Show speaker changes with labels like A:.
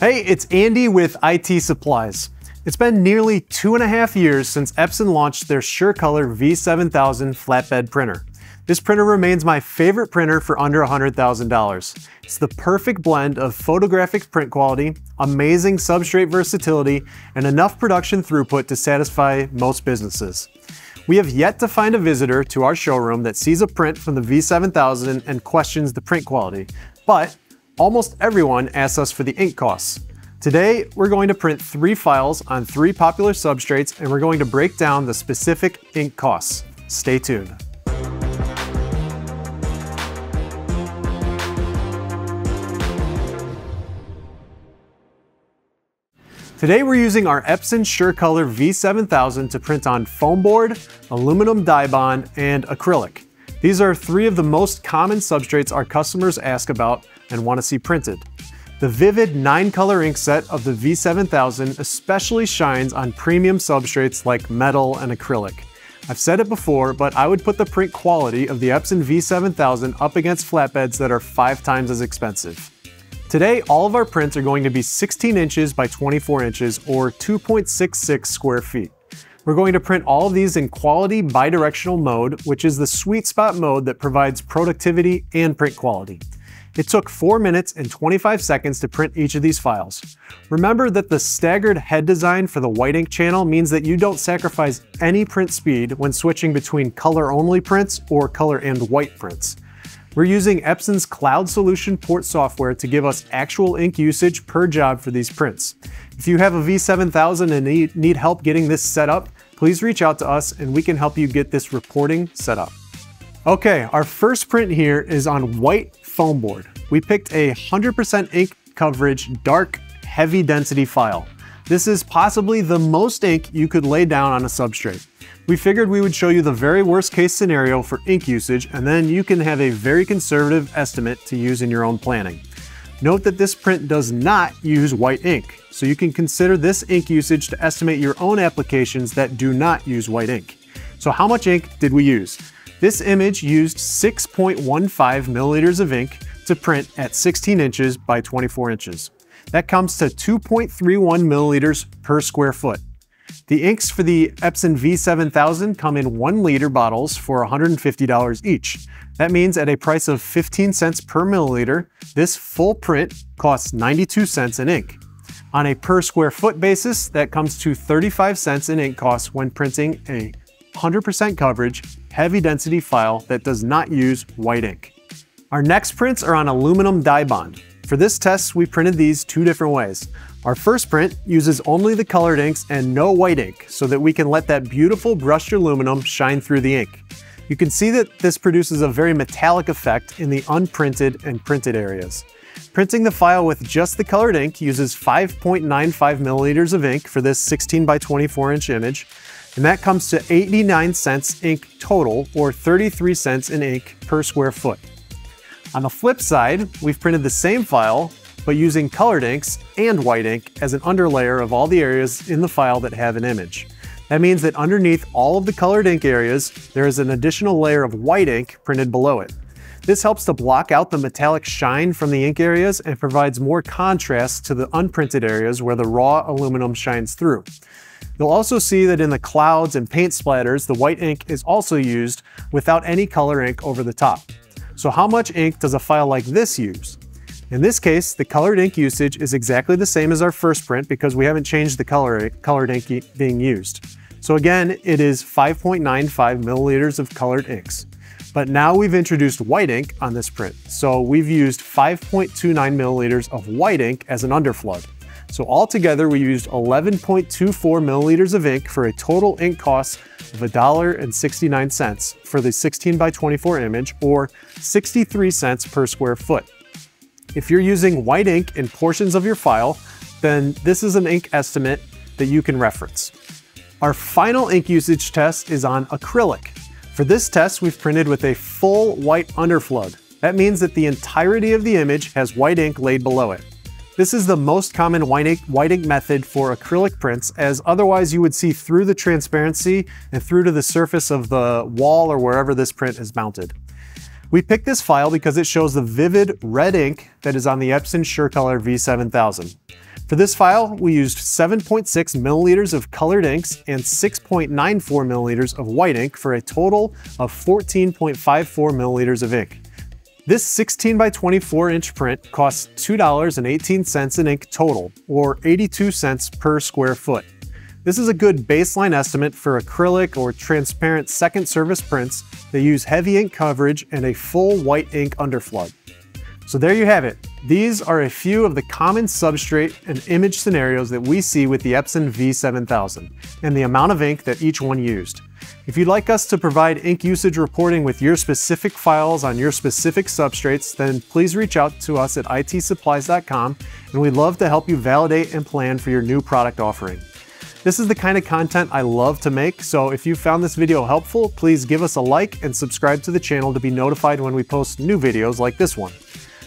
A: Hey, it's Andy with IT Supplies. It's been nearly two and a half years since Epson launched their SureColor V7000 flatbed printer. This printer remains my favorite printer for under $100,000. It's the perfect blend of photographic print quality, amazing substrate versatility, and enough production throughput to satisfy most businesses. We have yet to find a visitor to our showroom that sees a print from the V7000 and questions the print quality, but almost everyone asks us for the ink costs. Today, we're going to print three files on three popular substrates and we're going to break down the specific ink costs. Stay tuned. Today we're using our Epson SureColor V7000 to print on foam board, aluminum Dibond, and acrylic. These are three of the most common substrates our customers ask about and want to see printed. The vivid 9-color ink set of the V7000 especially shines on premium substrates like metal and acrylic. I've said it before, but I would put the print quality of the Epson V7000 up against flatbeds that are five times as expensive. Today, all of our prints are going to be 16 inches by 24 inches or 2.66 square feet. We're going to print all of these in quality bidirectional mode, which is the sweet spot mode that provides productivity and print quality. It took 4 minutes and 25 seconds to print each of these files. Remember that the staggered head design for the white ink channel means that you don't sacrifice any print speed when switching between color only prints or color and white prints. We're using Epson's Cloud Solution Port software to give us actual ink usage per job for these prints. If you have a V7000 and need help getting this set up, please reach out to us and we can help you get this reporting set up. Okay, our first print here is on white foam board. We picked a 100% ink coverage, dark, heavy density file. This is possibly the most ink you could lay down on a substrate. We figured we would show you the very worst case scenario for ink usage and then you can have a very conservative estimate to use in your own planning. Note that this print does not use white ink, so you can consider this ink usage to estimate your own applications that do not use white ink. So how much ink did we use? This image used 6.15 milliliters of ink to print at 16 inches by 24 inches. That comes to 2.31 milliliters per square foot. The inks for the Epson V7000 come in 1 liter bottles for $150 each. That means at a price of 15 cents per milliliter, this full print costs 92 cents in ink. On a per square foot basis, that comes to 35 cents in ink costs when printing a 100% coverage, heavy density file that does not use white ink. Our next prints are on aluminum Dibond. For this test, we printed these two different ways. Our first print uses only the colored inks and no white ink so that we can let that beautiful brushed aluminum shine through the ink. You can see that this produces a very metallic effect in the unprinted and printed areas. Printing the file with just the colored ink uses 5.95 milliliters of ink for this 16 by 24 inch image, and that comes to 89 cents ink total or 33 cents in ink per square foot. On the flip side, we've printed the same file, but using colored inks and white ink as an underlayer of all the areas in the file that have an image. That means that underneath all of the colored ink areas, there is an additional layer of white ink printed below it. This helps to block out the metallic shine from the ink areas and provides more contrast to the unprinted areas where the raw aluminum shines through. You'll also see that in the clouds and paint splatters, the white ink is also used without any color ink over the top. So how much ink does a file like this use? In this case, the colored ink usage is exactly the same as our first print because we haven't changed the color, colored ink being used. So again, it is 5.95 milliliters of colored inks. But now we've introduced white ink on this print. So we've used 5.29 milliliters of white ink as an underflood. So altogether, we used 11.24 milliliters of ink for a total ink cost of $1.69 for the 16 by 24 image or 63 cents per square foot. If you're using white ink in portions of your file, then this is an ink estimate that you can reference. Our final ink usage test is on acrylic. For this test, we've printed with a full white underflood. That means that the entirety of the image has white ink laid below it. This is the most common white ink, white ink method for acrylic prints as otherwise you would see through the transparency and through to the surface of the wall or wherever this print is mounted. We picked this file because it shows the vivid red ink that is on the Epson SureColor V7000. For this file, we used 7.6 milliliters of colored inks and 6.94 milliliters of white ink for a total of 14.54 milliliters of ink. This 16 by 24 inch print costs $2.18 in ink total, or 82 cents per square foot. This is a good baseline estimate for acrylic or transparent second service prints that use heavy ink coverage and a full white ink underflood. So there you have it. These are a few of the common substrate and image scenarios that we see with the Epson V7000 and the amount of ink that each one used. If you'd like us to provide ink usage reporting with your specific files on your specific substrates, then please reach out to us at itsupplies.com and we'd love to help you validate and plan for your new product offering. This is the kind of content I love to make, so if you found this video helpful, please give us a like and subscribe to the channel to be notified when we post new videos like this one.